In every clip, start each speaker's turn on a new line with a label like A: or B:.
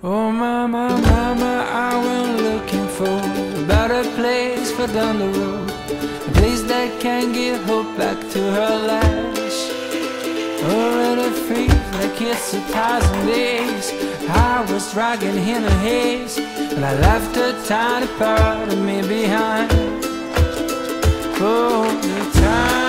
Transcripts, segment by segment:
A: Oh, mama, mama, I went looking for a better place for down the road. A place that can give hope back to her lash. Oh, Already free, like it's a thousand days. I was dragging in a haze, and I left a tiny part of me behind. Oh, the time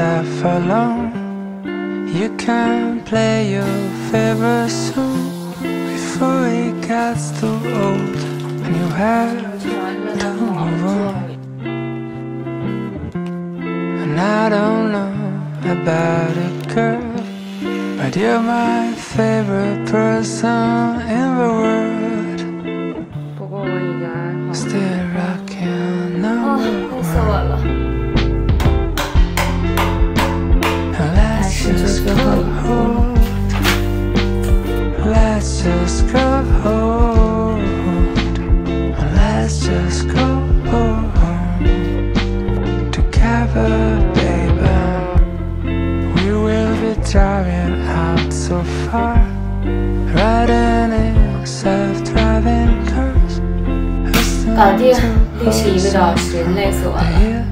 A: I follow You can play your favorite song Before it gets too old. And you have to move on And I don't know about a girl But you're my favorite person in the world.
B: 时一个多小时，累死我了。
A: Yeah.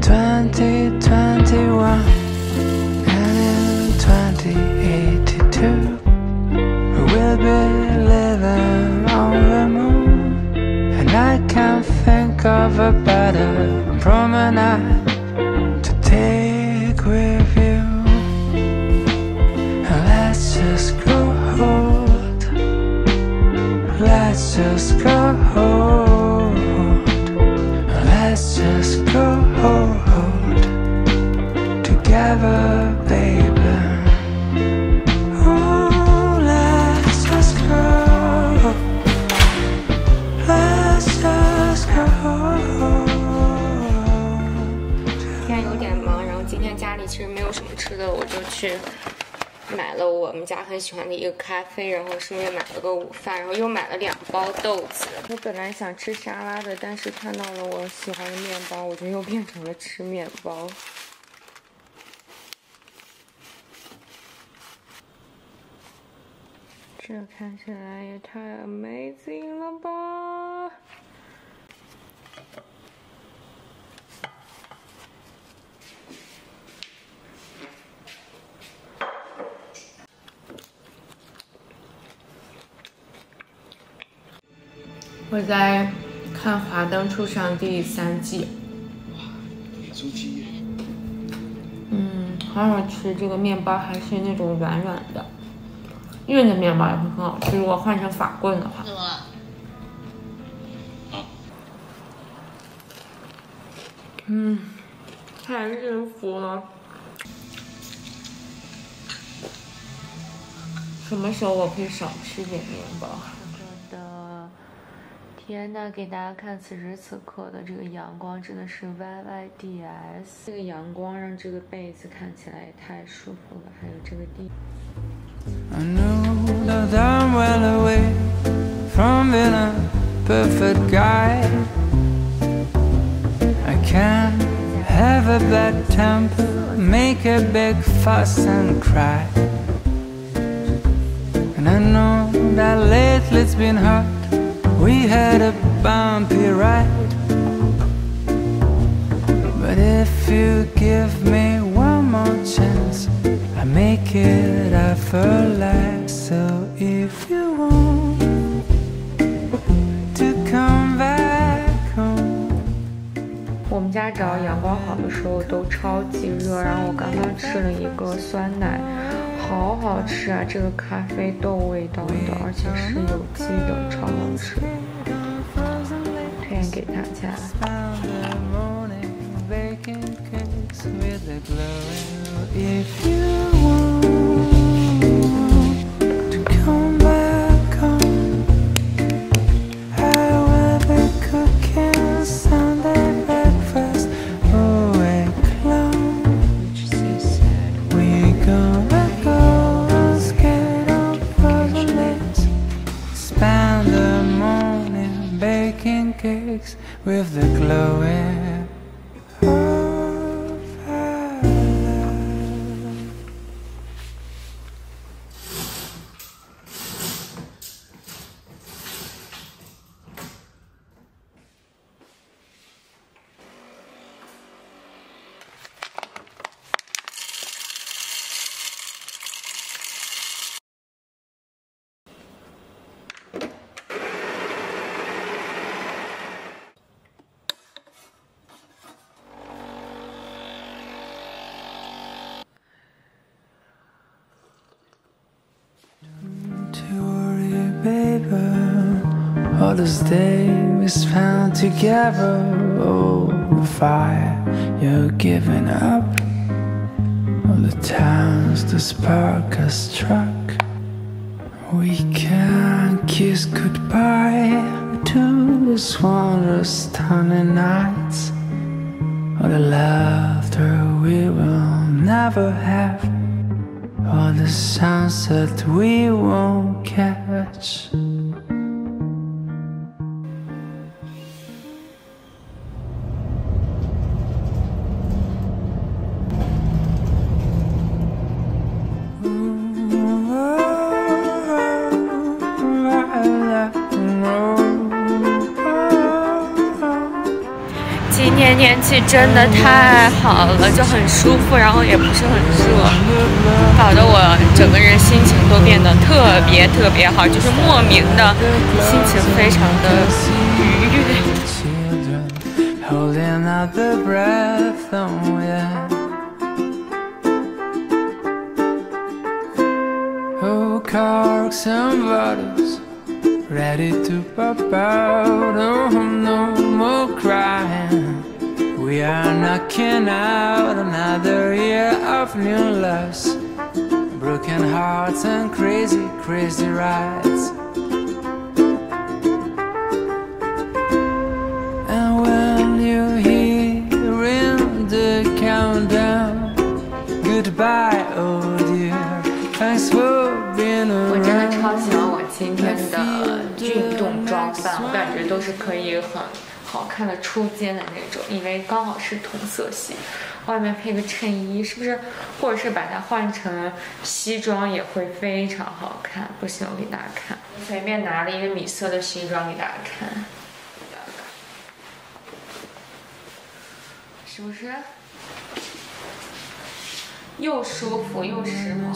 A: 2021 and in 2082 we will be living on the moon and I can't think of a better promenade to take with you and let's just go hold let's just go hold Let's just go hold together, baby. Oh, let's just go. Let's just go.
B: 天有点忙，然后今天家里其实没有什么吃的，我就去买了我们家很喜欢的一个咖啡，然后顺便买了个午饭，然后又买了两包豆子。我本来想吃沙拉的，但是看到了我喜欢的面包，我就又变成了吃面包。这看起来也太 amazing 了吧！我在看《华灯初上》第三季，
C: 野猪鸡，
B: 嗯，好好吃。这个面包还是那种软软的，硬的面包也会很好吃。如果换成法棍的话，
D: 怎么了？
B: 嗯，太幸福了。什么时候我可以少吃点面包？天呐，给大家看此时此刻的这个阳光真的是 YYDS，这个阳光让这个被子看起来也太舒服了，还有这个地。
A: I know that I'm well away from being a perfect guy. I can't have a bad temper, make a big fuss and cry. And I know that lately it's been hard. We had a bumpy ride. But if you give me one more chance, I make it effortless. So if you want to come back home.
B: 我们家只要阳光好的时候都超级热，然后我刚刚吃了一个酸奶，好好吃啊！这个咖啡豆味道的，而且是有机的，超好吃。 推荐给大家。
A: Found the All those days we spent together, oh, the fire you're giving up. All the times the spark has struck. We can kiss goodbye to this wondrous, stunning nights. All the laughter we will never have. All the sunset we won't catch.
B: 天天气真的太好了，就很舒服，然后也不是很热，搞得我整个人心情都变得特别特别好，就是莫名的心情非常的愉悦。
A: children holding out their breath oh yeah oh corks and bottles ready to pop out oh no more crying we are knocking out another year of new loves broken hearts and crazy crazy rides And when you hearing the countdown, goodbye, oh dear. Thanks for being
B: 我真的
A: around.
B: 超喜欢我今天的运动装扮，我感觉都是可以很 好看的出街的那种，因为刚好是同色系，外面配个衬衣，是不是？或者是把它换成西装也会非常好看。不行，我给大家看，随便拿了一个米色的西装给大家看，给大家看，是不是？又舒服又时髦。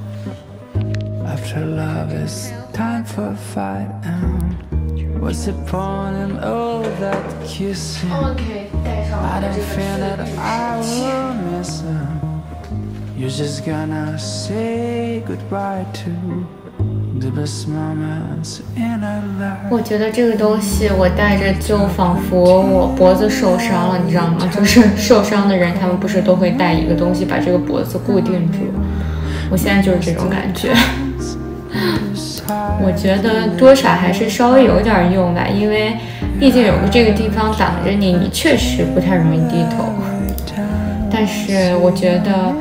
A: After love, it's time for a fight. And what's the point in all that kissing?
B: OK，戴上
A: I don't feel that I will miss him. You're just gonna say goodbye to the best moments in our life.
B: 我觉得这个东西我戴着就仿佛我脖子受伤了，你知道吗？就是受伤的人，他们不是都会带一个东西把这个脖子固定住？我现在就是这种感觉。我觉得多少还是稍微有点用吧，因为毕竟有个这个地方挡着你，你确实不太容易低头。但是我觉得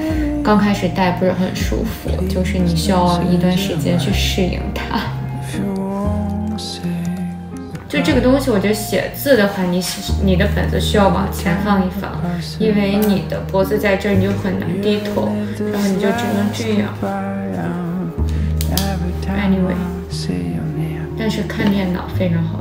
B: 刚开始戴不是很舒服，就是你需要一段时间去适应它。就这个东西，我觉得写字的话，你你的本子需要往前放一放，因为你的脖子在这儿，你就很难低头，然后你就只能这样。anyway 但是看电脑非常好。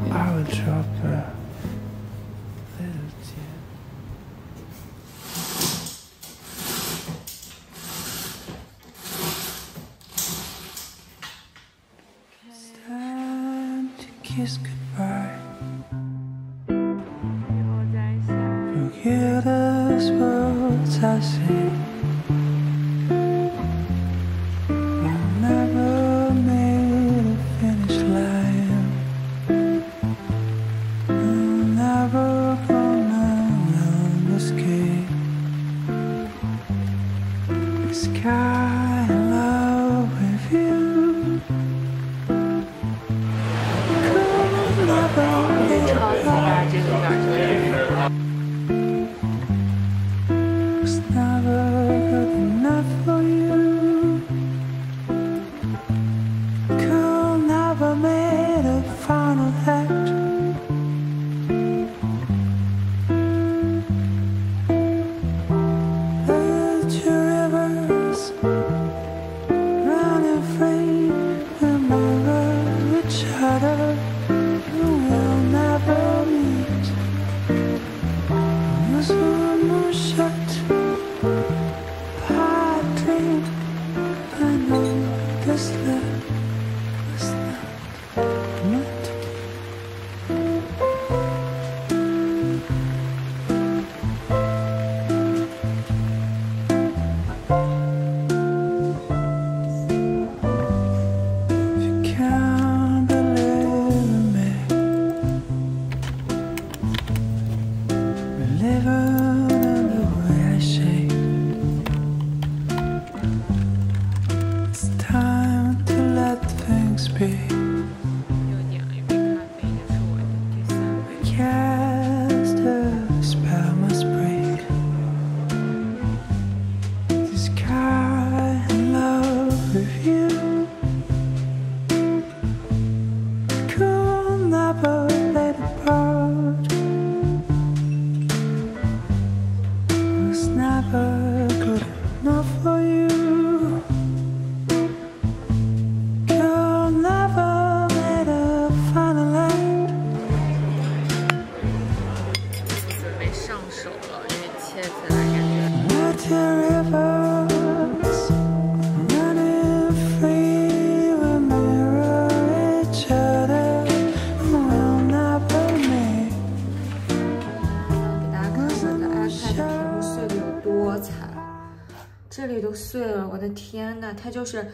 A: 我的
B: 天呐，它就是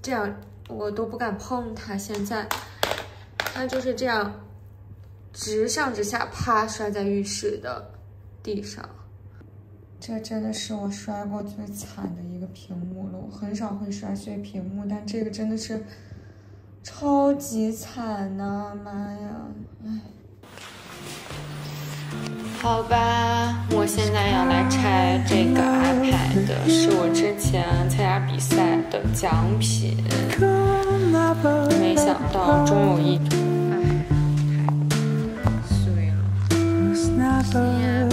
B: 这样，我都不敢碰它。现在它就是这样，直上直下，啪摔在浴室的地上。这真的是我摔过最惨的一个屏幕了。我很少会摔碎屏幕，但这个真的是超级惨呐！妈呀，唉。好吧，我现在要来拆这个 iPad，是我之前参加比赛的奖品。没想到终有一天，唉，碎了。